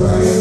Christ.